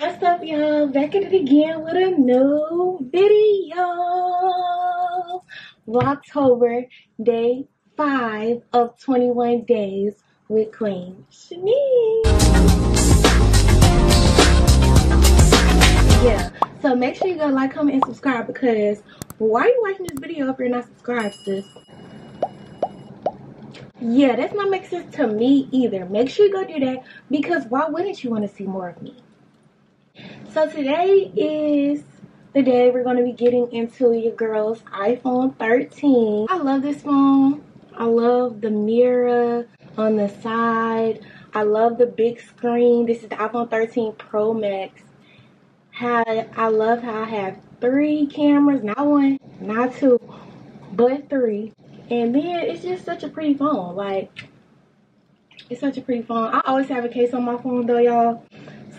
What's up, y'all? Back at it again with a new video. October, day five of 21 days with Queen Chanise. Yeah, so make sure you go like, comment, and subscribe because why are you watching this video if you're not subscribed, sis? Yeah, that's not make sense to me either. Make sure you go do that because why wouldn't you want to see more of me? So today is the day we're going to be getting into your girl's iPhone 13. I love this phone. I love the mirror on the side. I love the big screen. This is the iPhone 13 Pro Max. How I love how I have three cameras, not one, not two, but three. And then it's just such a pretty phone. Like, it's such a pretty phone. I always have a case on my phone though, y'all.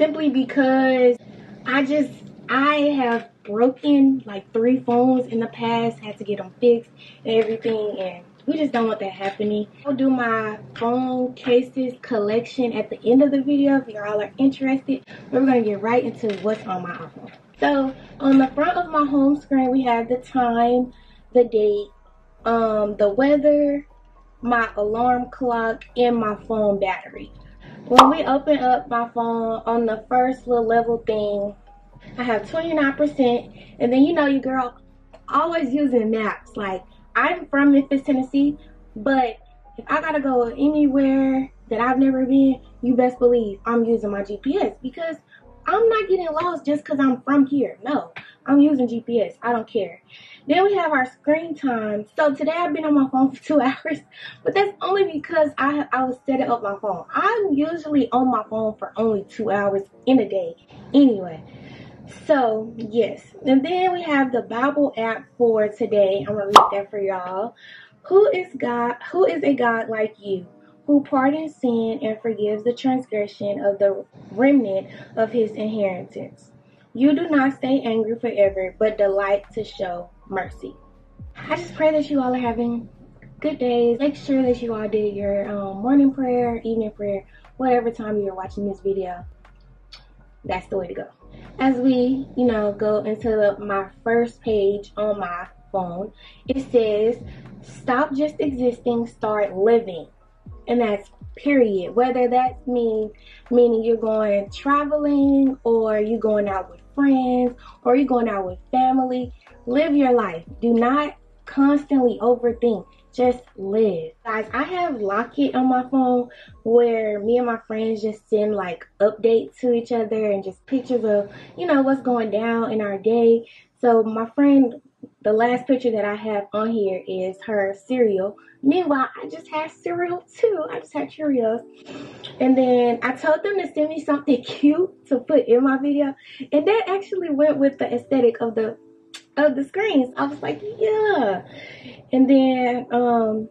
Simply because I just, I have broken like three phones in the past, had to get them fixed and everything. And we just don't want that happening. I'll do my phone cases collection at the end of the video if y'all are interested. We're to get right into what's on my iPhone. So on the front of my home screen, we have the time, the date, um, the weather, my alarm clock, and my phone battery. When we open up my phone on the first little level thing, I have 29%. And then you know you girl always using maps. Like I'm from Memphis, Tennessee, but if I gotta go anywhere that I've never been, you best believe I'm using my GPS because I'm not getting lost just because I'm from here. No, I'm using GPS. I don't care. Then we have our screen time. So today I've been on my phone for two hours, but that's only because I I was setting up my phone. I'm usually on my phone for only two hours in a day anyway. So yes, and then we have the Bible app for today. I'm gonna read that for y'all. Who is God? Who is a God like you? Who pardons sin and forgives the transgression of the remnant of his inheritance. You do not stay angry forever, but delight to show mercy. I just pray that you all are having good days. Make sure that you all did your um, morning prayer, evening prayer, whatever time you're watching this video. That's the way to go. As we, you know, go into the, my first page on my phone, it says, stop just existing, start living. And that's period. Whether that means meaning you're going traveling or you're going out with friends or you're going out with family, live your life. Do not constantly overthink. Just live. Guys, I have Locket on my phone where me and my friends just send like updates to each other and just pictures of, you know, what's going down in our day. So my friend the last picture that I have on here is her cereal. Meanwhile, I just had cereal too. I just had Cheerios. And then I told them to send me something cute to put in my video. And that actually went with the aesthetic of the of the screens. I was like, yeah. And then um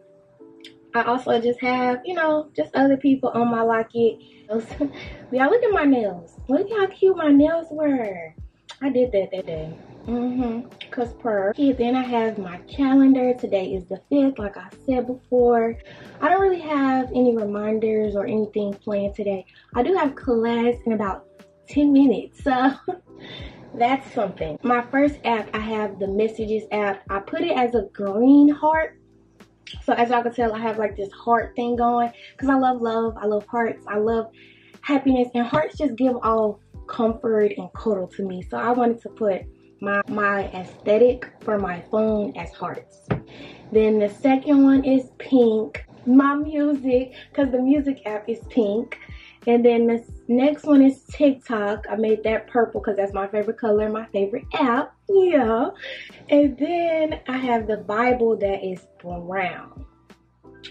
I also just have, you know, just other people on my Locket. Y'all look at my nails. Look how cute my nails were. I did that that day. Mm-hmm. Cause per. Okay, then I have my calendar. Today is the 5th, like I said before. I don't really have any reminders or anything planned today. I do have class in about 10 minutes. So that's something. My first app, I have the messages app. I put it as a green heart. So as y'all can tell, I have like this heart thing going. Cause I love love. I love hearts. I love happiness. And hearts just give all comfort and cuddle to me. So I wanted to put my, my aesthetic for my phone as hearts. Then the second one is pink. My music, because the music app is pink. And then the next one is TikTok. I made that purple because that's my favorite color, my favorite app. Yeah. And then I have the Bible that is brown.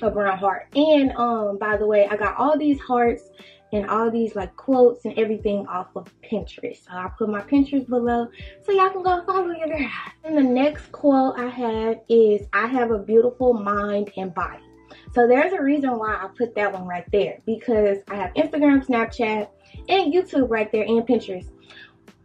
A brown heart. And um, by the way, I got all these hearts and all these like quotes and everything off of Pinterest. So I'll put my Pinterest below so y'all can go follow your girl. And the next quote I have is, I have a beautiful mind and body. So there's a reason why I put that one right there because I have Instagram, Snapchat, and YouTube right there and Pinterest.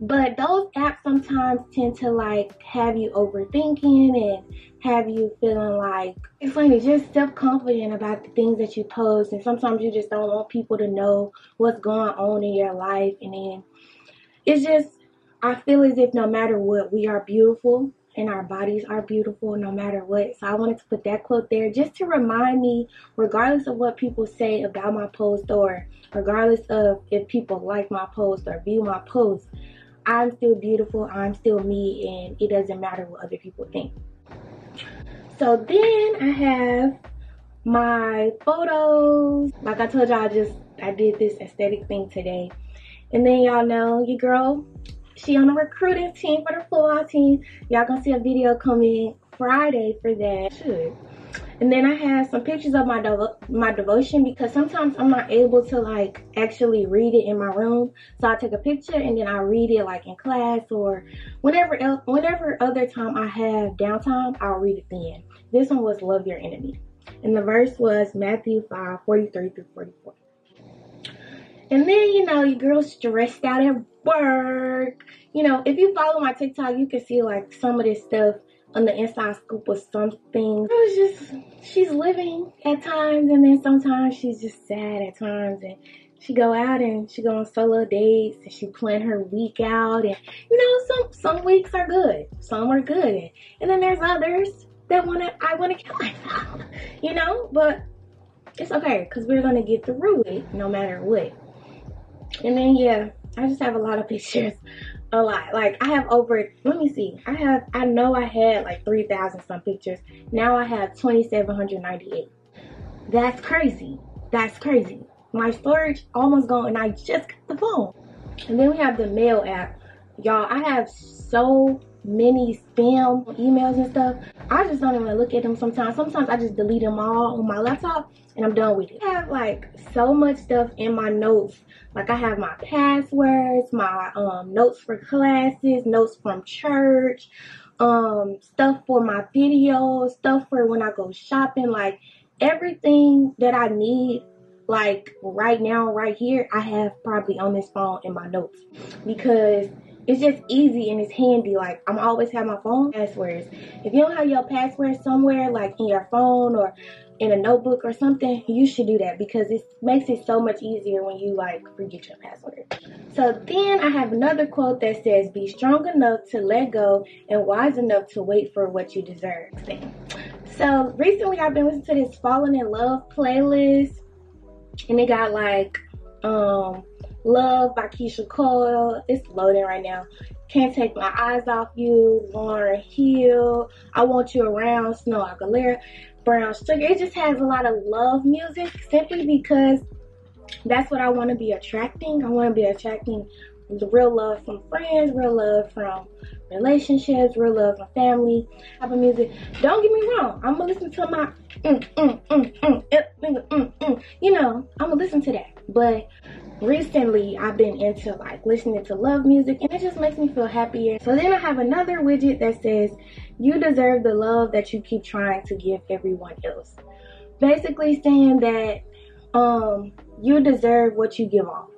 But those apps sometimes tend to like have you overthinking and have you feeling like it's like you're just self-confident about the things that you post and sometimes you just don't want people to know what's going on in your life and then it's just I feel as if no matter what, we are beautiful and our bodies are beautiful no matter what. So I wanted to put that quote there just to remind me, regardless of what people say about my post or regardless of if people like my post or view my post, I'm still beautiful, I'm still me, and it doesn't matter what other people think. So then I have my photos. Like I told y'all, I just I did this aesthetic thing today. And then y'all know your girl, she on the recruiting team for the football team. Y'all gonna see a video coming Friday for that. Should. And then I have some pictures of my devo my devotion because sometimes I'm not able to like actually read it in my room. So I take a picture and then I read it like in class or whenever else, whenever other time I have downtime, I'll read it then. This one was love your enemy. And the verse was Matthew 5, 43 through 44. And then, you know, your girl's stressed out at work. You know, if you follow my TikTok, you can see like some of this stuff on the inside scoop of something. It was just, she's living at times and then sometimes she's just sad at times and she go out and she go on solo dates and she plan her week out and you know some some weeks are good some are good and then there's others that want to i want to kill myself you know but it's okay because we're gonna get through it no matter what and then yeah i just have a lot of pictures a lot. Like i have over let me see i have i know i had like 3000 some pictures. Now i have 2798 that's crazy. That's crazy. My storage almost gone and i just got the phone. And then we have the mail app. Y'all i have so many spam emails and stuff. I just don't even look at them sometimes. Sometimes I just delete them all on my laptop and I'm done with it. I have like so much stuff in my notes. Like I have my passwords, my um, notes for classes, notes from church, um, stuff for my videos, stuff for when I go shopping, like everything that I need like right now right here i have probably on this phone in my notes because it's just easy and it's handy. Like I'm always have my phone passwords. If you don't have your password somewhere, like in your phone or in a notebook or something, you should do that because it makes it so much easier when you like forget your password. So then I have another quote that says, "Be strong enough to let go and wise enough to wait for what you deserve." So recently I've been listening to this "Falling in Love" playlist, and it got like um Love by Keyshia Cole. It's loading right now. Can't Take My Eyes Off You, Lauryn Hill, I Want You Around, Snoh Aalegra, Brown Sugar. It just has a lot of love music simply because that's what I want to be attracting. I want to be attracting the real love from friends, real love from relationships, real love from family type of music. Don't get me wrong. I'm gonna listen to my mm, mm, mm, mm, mm, mm, mm, you know, I'm gonna listen to that. But recently I've been into like listening to love music and it just makes me feel happier. So then I have another widget that says you deserve the love that you keep trying to give everyone else. Basically saying that um you deserve what you give off.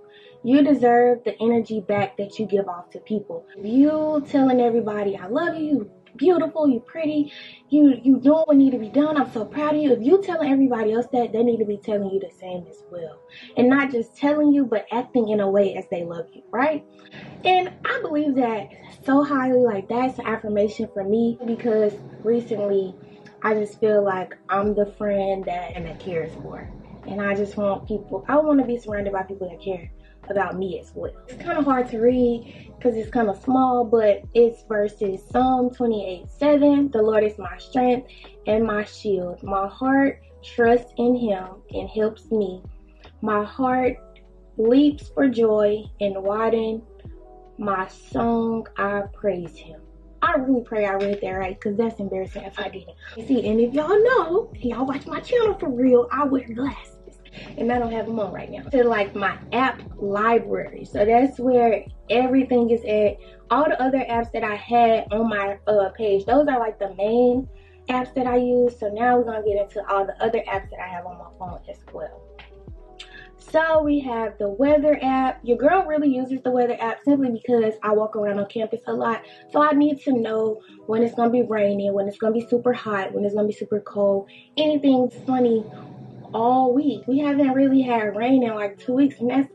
You deserve the energy back that you give off to people. You telling everybody I love you, you beautiful, you pretty, you you doing what need to be done. I'm so proud of you. If you telling everybody else that, they need to be telling you the same as well. And not just telling you, but acting in a way as they love you, right? And I believe that so highly, like that's an affirmation for me because recently I just feel like I'm the friend that and that cares for. And I just want people I want to be surrounded by people that care about me as well. It's kind of hard to read because it's kind of small, but it's verses Psalm 28 7. The Lord is my strength and my shield. My heart trusts in him and helps me. My heart leaps for joy and widen my song. I praise him. I really pray I read that right because that's embarrassing if I didn't. See, and if y'all know, y'all watch my channel for real, I wear glasses and I don't have them on right now. To like my app library. So that's where everything is at. All the other apps that I had on my uh, page, those are like the main apps that I use. So now we're gonna get into all the other apps that I have on my phone as well. So we have the weather app. Your girl really uses the weather app simply because I walk around on campus a lot. So I need to know when it's going to be raining, when it's going to be super hot, when it's going to be super cold, anything funny all week. We haven't really had rain in like two weeks, and that's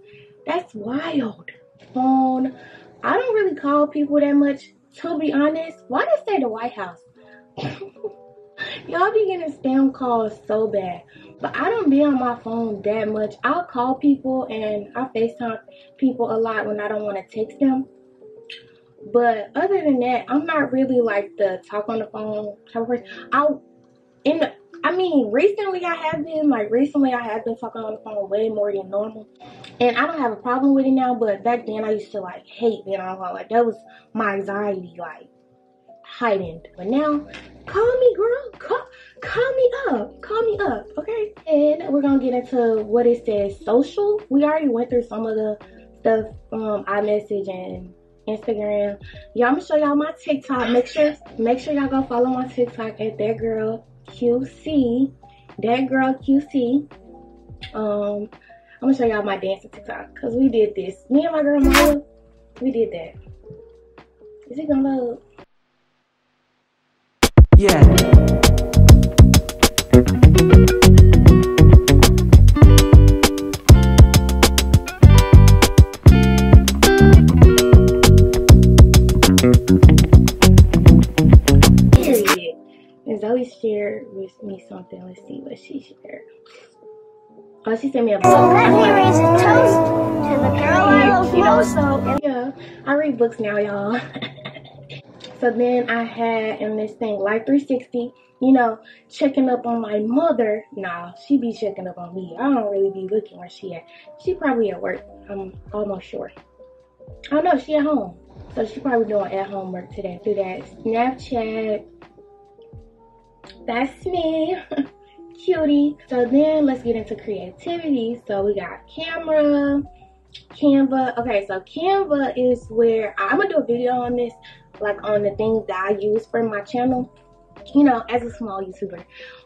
that's wild. Phone. I don't really call people that much. To be honest, why did say the White House? Y'all be getting spam calls so bad. But I don't be on my phone that much. I'll call people and I FaceTime people a lot when I don't want to text them. But other than that, I'm not really like the talk on the phone type of person. I'll in the, I mean, recently I have been like recently I have been talking on the phone way more than normal, and I don't have a problem with it now. But back then I used to like hate being on the phone. Like that was my anxiety like heightened. But now, call me, girl. Call call me up. Call me up, okay? And we're gonna get into what it says social. We already went through some of the stuff um iMessage and Instagram. Y'all, I'm gonna show y'all my TikTok. Make sure, make sure y'all go follow my TikTok at that girl QC. That girl QC. Um, I'm gonna show y'all my dancing TikTok because we did this. Me and my girl Maya, we did that. Is it gonna load? Yeah. Something. Let's see what she shared. Oh, she sent me a book. So let me raise a toast to the girl I love most. So, yeah, I read books now, y'all. so then I had in this thing, Life 360, you know, checking up on my mother. Nah, she be checking up on me. I don't really be looking where she at. She probably at work. I'm almost sure. Oh no, she at home. So she probably doing at home work today through that Snapchat, that's me. Cutie. So then let's get into creativity. So we got camera, Canva. Okay, so Canva is where I'm gonna do a video on this, like on the things that I use for my channel, you know, as a small YouTuber.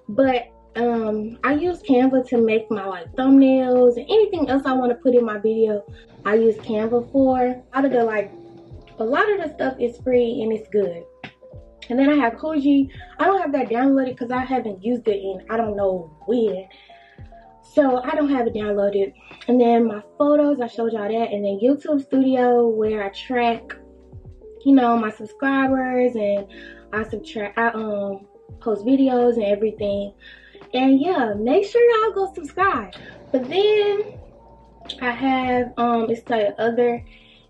But um, I use Canva to make my like thumbnails and anything else I want to put in my video. I use Canva for. Out of the like, a lot of the stuff is free and it's good. And then I have Koji. I don't have that downloaded because I haven't used it in I don't know when. So I don't have it downloaded. And then my photos, I showed y'all that. And then YouTube Studio where I track, you know, my subscribers and I subtract, I um post videos and everything. And yeah, make sure y'all go subscribe. But then I have um it's the other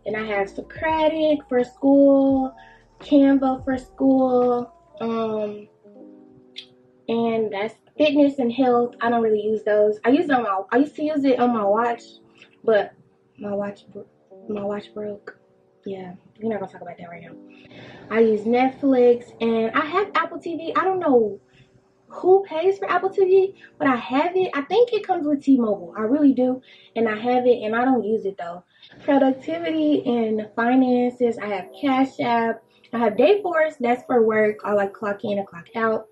and I have Socratic for school. Canva for school, um, and that's fitness and health. I don't really use those. I use it on my. I used to use it on my watch, but my watch my watch broke. Yeah, we're not gonna talk about that right now. I use Netflix and I have Apple TV. I don't know who pays for Apple TV, but I have it. I think it comes with T-Mobile. I really do, and I have it, and I don't use it though. Productivity and finances. I have Cash App. I have Dayforce, that's for work. I like clock in and clock out.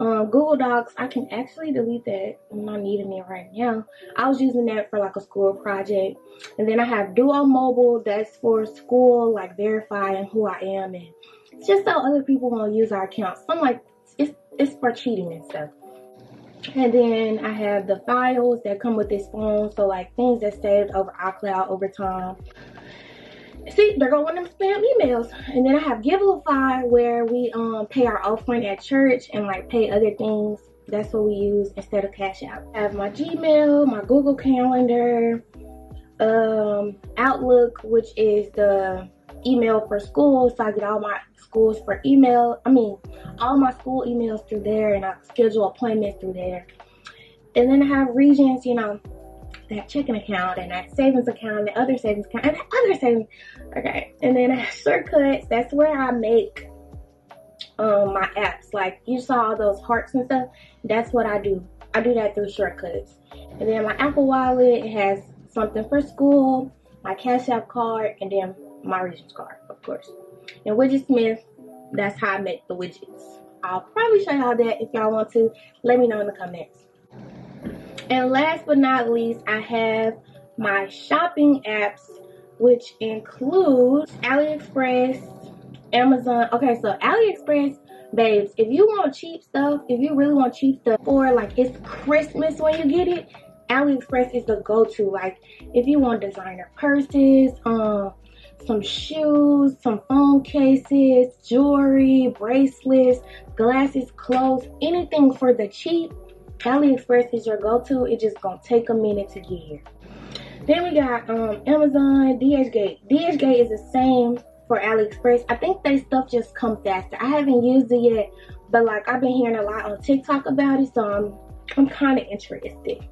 Um, Google Docs, I can actually delete that. I'm not needing it right now. I was using that for like a school project. And then I have Duo Mobile, that's for school, like verifying who I am and it's just so other people won't use our accounts. I'm like, it's, it's for cheating and stuff. And then I have the files that come with this phone. So like things that saved over iCloud over time see they're going to want them spam emails. And then i have givelify where we um pay our offering at church and like pay other things. That's what we use instead of cash out i have my gmail my google calendar um outlook which is the email for school. So i get all my schools for email i mean all my school emails through there and i schedule appointments through there. And then i have regions you know that checking account and that savings account and the other savings account and the other savings. Okay. And then shortcuts, that's where I make um my apps. Like you saw all those hearts and stuff. That's what I do. I do that through shortcuts. And then my Apple Wallet has something for school, my Cash App card, and then my Regions card, of course. And Widgetsmith, that's how I make the widgets. I'll probably show y'all that if y'all want to. Let me know in the comments. And last but not least, I have my shopping apps, which includes AliExpress, Amazon. Okay, so AliExpress, babes, if you want cheap stuff, if you really want cheap stuff, or like it's Christmas when you get it, AliExpress is the go-to. Like if you want designer purses, um, some shoes, some phone cases, jewelry, bracelets, glasses, clothes, anything for the cheap. AliExpress is your go-to. It's just gonna take a minute to get here. Then we got um, Amazon, DHgate. DHgate is the same for AliExpress. I think they stuff just come faster. I haven't used it yet, but like I've been hearing a lot on TikTok about it, so I'm I'm kind of interested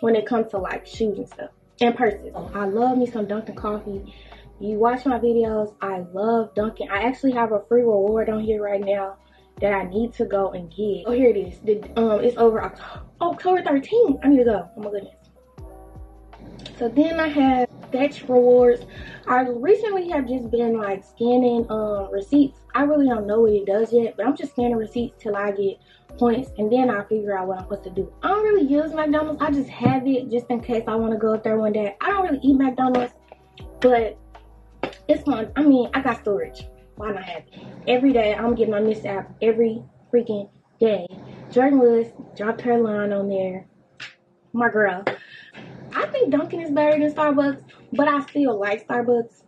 when it comes to like shoes and stuff and purses. I love me some Dunkin' coffee. You watch my videos, I love Dunkin'. I actually have a free reward on here right now that I need to go and get. Oh, here it is. The, um, it's over October, October 13th. I need to go. Oh my goodness. So then I have Fetch Rewards. I recently have just been like scanning um receipts. I really don't know what it does yet, but I'm just scanning receipts till I get points and then I'll figure out what I'm supposed to do. I don't really use McDonald's. I just have it just in case I want to go up there one day. I don't really eat McDonald's, but it's fun. I mean, I got storage. Why not have it? Every day, I'm getting on this app every freaking day. Jordyn Woods dropped her line on there. My girl. I think Dunkin' is better than Starbucks, but I still like Starbucks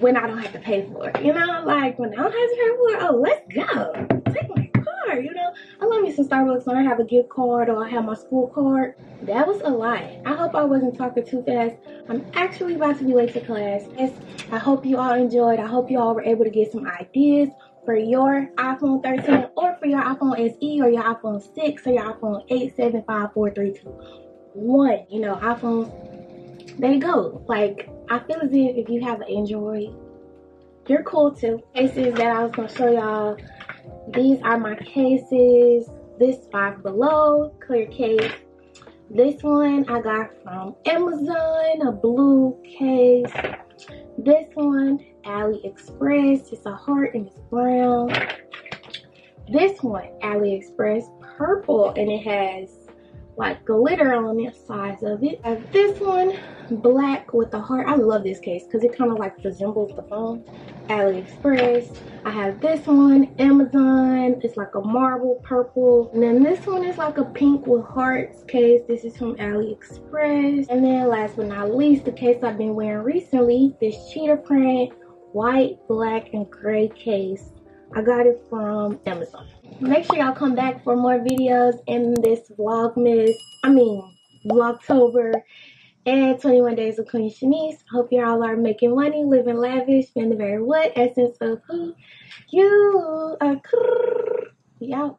when I don't have to pay for it. You know, like when I don't have to pay for it, oh, let's go. Take my. Starbucks when I have a gift card or I have my school card. That was a lot. I hope I wasn't talking too fast. I'm actually about to be late to class. I hope you all enjoyed. I hope you all were able to get some ideas for your iPhone 13 or for your iPhone SE or your iPhone 6 or your iPhone 8, 7, 5, 4, 3, 2, 1. You know, iPhones, they go. Like, I feel as if if you have an Android, you're cool too. Cases that I was to show y'all these are my cases. This Five Below clear case. This one I got from Amazon, a blue case. This one, AliExpress. It's a heart and it's brown. This one, AliExpress, purple, and it has like glitter on the sides of it. I have this one, black with a heart. I love this case because it kind of like resembles the phone. AliExpress. I have this one, Amazon. It's like a marble purple. And then this one is like a pink with hearts case. This is from AliExpress. And then last but not least, the case I've been wearing recently, this cheetah print, white, black, and gray case. I got it from Amazon make sure y'all come back for more videos in this vlogmas i mean vlogtober and 21 days of queen chanise. Hope y'all are making money living lavish in the very what essence of who you are. Y'all